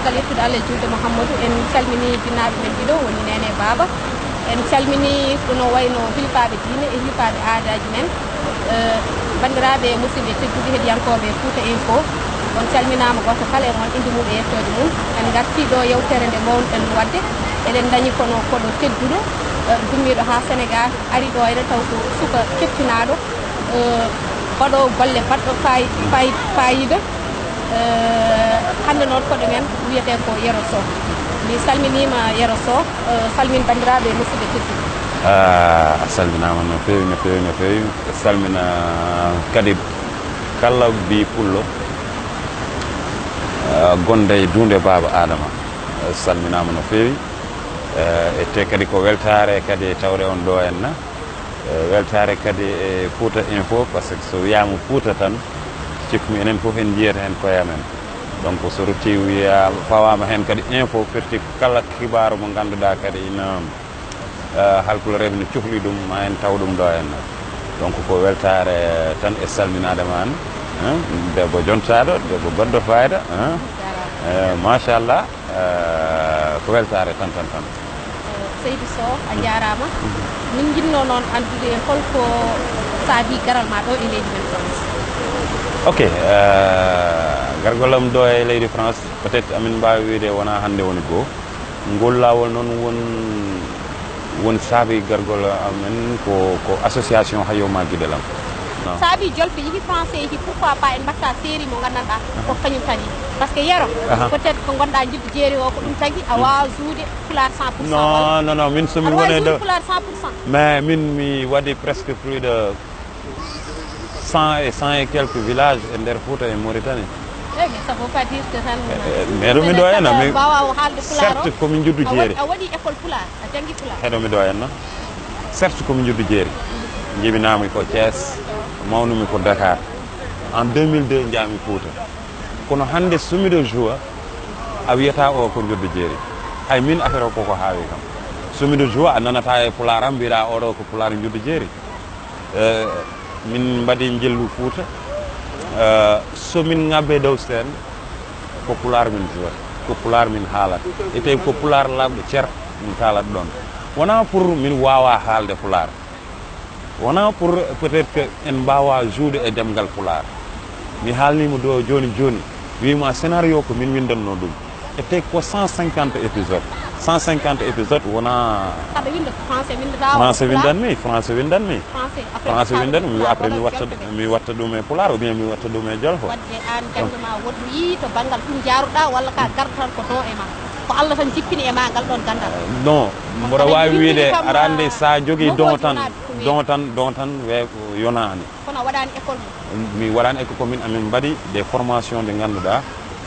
caggal yettude allah e julde mouhamadou en calmini jinnaɓe men ɗiɗo woni nene e baba. En calmini kono wayno hilfaɓe diine e hilfaɓe aadaji men. Euh, bandiraɓe musidɓe tedduɓe heeɗiyankoɓe fouta info. On calminama goto kala e moon indi mum e yettode mum. En garti ɗo yewtere nde mawnuɗen wadde. Eɗen dañi kono koɗo tedduɗo. Euh, Gummiɗo ha sénégal ari ɗo ene taw ko suka kettinaɗo. Euh, waɗo golle baɗɗo fayida. Hande noon koɗo men wiyete ko yero so mi salminima yero so salmin bandiraɓe musidɓe tedduɓe a salminama no fewi no fewi no fewi salmina kadi kala bi pullo. Gonde e dunde baba adama. Salminama no fewi e te kadi ko weltare kadi tawre on ɗo henna weltare kadi e fouta info par ce que so wiyama fouta tan cikkumi enen foof en jiyata hen koyamen donc so rutti wiya fawama hen kadi info firti kala kibaru mo ganduɗa kadi ina halpulareɓe no cuhli ɗum ma en taw ɗum ɗo henna donc ko weltare tan e salminadema an debbo jontaɗo debbo goɗɗo fayida machallah ko weltare tan tan tan. Seydou sow a jarama min jinno noon andude holko saabi garal ma ɗo e leydi men france ok gargolam ɗo e leydi france peut être amin mbawi wiide wona hande woni goo ngol lawol noon won won saabi gargol amen ko ko association hayoma guiɗelam saabi jolfe yihi français yihi pourquoi pas en mbatta série mo gandanɗa ko kañum tani par ce que yero peut être ko gonɗa jiddu jeeri o ko ɗum tagui a wawa juude pular 100 pour cent non non non min somi wone ɗo pular 100 pour cent. Mais min mi waɗi presque plus de 100 et 100 et quelques villages nder fouta e mauritanie mais ɗo henna mi certes komin juddu jeeri ɗo henna certes komin juddu jeeri jibinami ko thies mawnumi ko dakar. En 2002 jaami fouta. Kono sumiɗo joua a wiyata o ko joddu jeeri hay min affaire o koko haawi kam. Sumiɗo joua a nanata e pular am mbiɗa oɗo ko pular joddu jeeri min mbaɗi jellu fouta somin ngabbe dow sen ko pular min joua ko pular min haalat. E tawi ko pular ceer min kalat ɗon wona pour min wawa haalde pular wona pour peut être que en mbawa juude e demgal pular mi haalnima do joni joni wima scénario ko min windanno ɗum. E te ko 150 épisode 150 épisode wona aɗa winda français windata français windanmi français français français windanmi après mi watta mi watta ɗum e pular ou bien mi watta ɗum e jolfo wadde an jangdema woɗɗoyi to banggal ɗum jaruɗa walla ka gartan ko do e ma ko allah tan jippini e ma ngal ɗon gandal non mboɗo wawi wiide aɗa andi sa jogui don tan don tan don tan we yonani kono waɗani école mi waɗani école komin amin mbaɗi des formation ɗe ganduɗa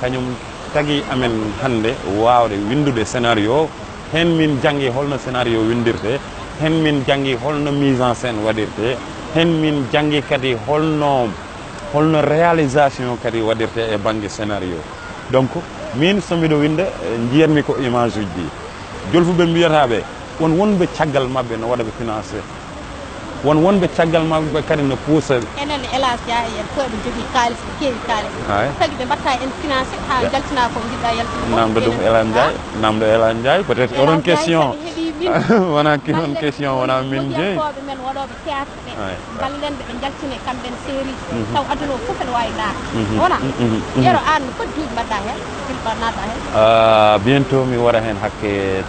kañum tagui amen hande wawde windude scénario hen min janggui holno scénario windirte hen min janggi holno mise en scène waɗirte hen min janggi kadi holno holno réalisation kadi waɗirte e banggue scénario. Donc min somiɗo winde e jiyatmi ko image uji ɗi. Jolfuɓe mbiyataɓe won wonɓe caggal mabɓe no waɗaɓe financé. Won wonɓe caggal mabɓe kadi no puusa enen e hélas yaa en ɓe jogui kalis ɓe keewi kalis tagui ɓe mbatta en financé ha jaltina ko jiɗɗa yaltina namdo ɗum hélas ndiaye namdo hélas ndiaye peut être oɗon question. Wona on question wona min jeeyi koɓe men waɗoɓe théâtre ɓe ballenɓe ɓe jaltine kamɓen série taw aduna o foof ene wawi naata wona ƴeero an no foti duuɓi mbaɗɗa hen filma naɗɗa hen bientôt mi wara hen hakke